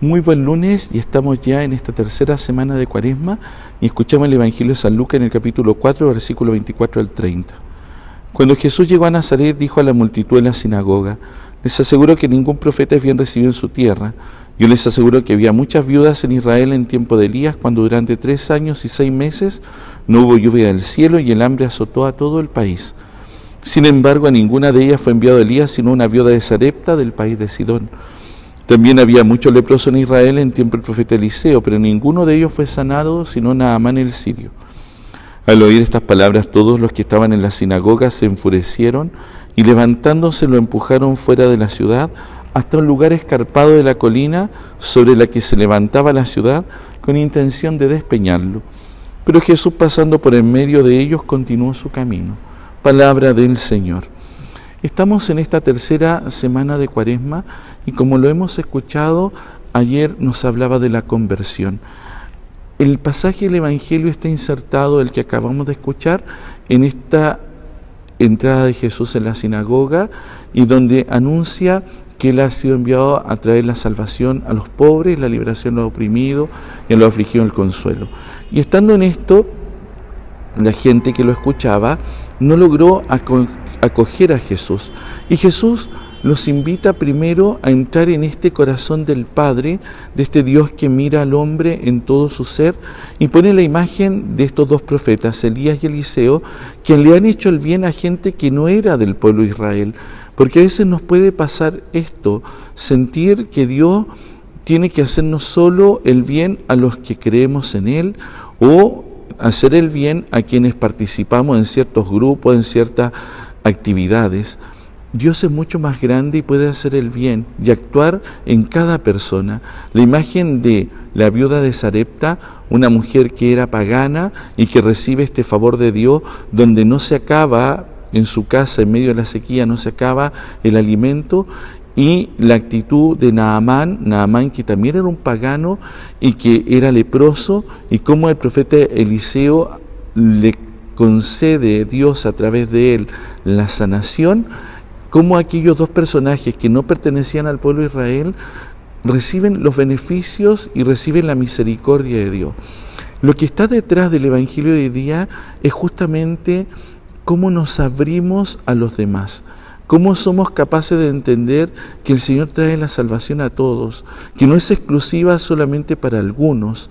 Muy buen lunes y estamos ya en esta tercera semana de Cuaresma y escuchamos el Evangelio de San Lucas en el capítulo 4, versículo 24 al 30. Cuando Jesús llegó a Nazaret dijo a la multitud en la sinagoga, les aseguro que ningún profeta es bien recibido en su tierra. Yo les aseguro que había muchas viudas en Israel en tiempo de Elías cuando durante tres años y seis meses no hubo lluvia del cielo y el hambre azotó a todo el país. Sin embargo, a ninguna de ellas fue enviado Elías sino una viuda de Sarepta del país de Sidón. También había muchos leprosos en Israel en tiempo del profeta Eliseo, pero ninguno de ellos fue sanado sino Naamán el sirio. Al oír estas palabras, todos los que estaban en la sinagoga se enfurecieron y levantándose lo empujaron fuera de la ciudad hasta un lugar escarpado de la colina sobre la que se levantaba la ciudad con intención de despeñarlo. Pero Jesús pasando por en medio de ellos continuó su camino. Palabra del Señor. Estamos en esta tercera semana de Cuaresma y como lo hemos escuchado, ayer nos hablaba de la conversión. El pasaje del Evangelio está insertado, el que acabamos de escuchar, en esta entrada de Jesús en la sinagoga y donde anuncia que Él ha sido enviado a traer la salvación a los pobres, la liberación a los oprimidos y a los afligidos el consuelo. Y estando en esto, la gente que lo escuchaba no logró acoger a Jesús. Y Jesús los invita primero a entrar en este corazón del Padre, de este Dios que mira al hombre en todo su ser, y pone la imagen de estos dos profetas, Elías y Eliseo, que le han hecho el bien a gente que no era del pueblo de Israel. Porque a veces nos puede pasar esto, sentir que Dios tiene que hacernos solo el bien a los que creemos en Él o hacer el bien a quienes participamos en ciertos grupos, en ciertas actividades. Dios es mucho más grande y puede hacer el bien y actuar en cada persona. La imagen de la viuda de Sarepta, una mujer que era pagana y que recibe este favor de Dios, donde no se acaba en su casa, en medio de la sequía, no se acaba el alimento, y la actitud de Naamán, Naamán que también era un pagano y que era leproso, y cómo el profeta Eliseo le concede Dios a través de él la sanación, cómo aquellos dos personajes que no pertenecían al pueblo de Israel reciben los beneficios y reciben la misericordia de Dios. Lo que está detrás del Evangelio de hoy día es justamente cómo nos abrimos a los demás. ¿Cómo somos capaces de entender que el Señor trae la salvación a todos, que no es exclusiva solamente para algunos?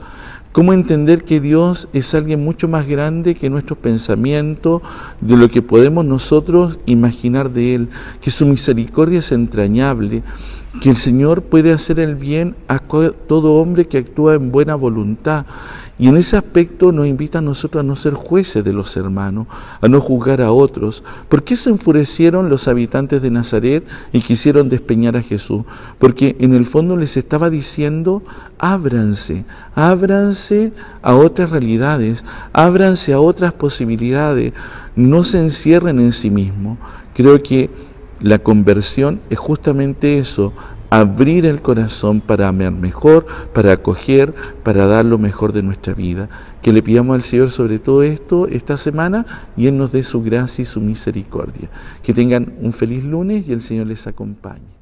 ¿Cómo entender que Dios es alguien mucho más grande que nuestros pensamientos, de lo que podemos nosotros imaginar de Él? Que su misericordia es entrañable, que el Señor puede hacer el bien a todo hombre que actúa en buena voluntad. Y en ese aspecto nos invita a nosotros a no ser jueces de los hermanos, a no juzgar a otros. ¿Por qué se enfurecieron los habitantes de Nazaret y quisieron despeñar a Jesús? Porque en el fondo les estaba diciendo, ábranse, ábranse a otras realidades, ábranse a otras posibilidades, no se encierren en sí mismos. Creo que la conversión es justamente eso, abrir el corazón para amar mejor, para acoger, para dar lo mejor de nuestra vida. Que le pidamos al Señor sobre todo esto esta semana y Él nos dé su gracia y su misericordia. Que tengan un feliz lunes y el Señor les acompañe.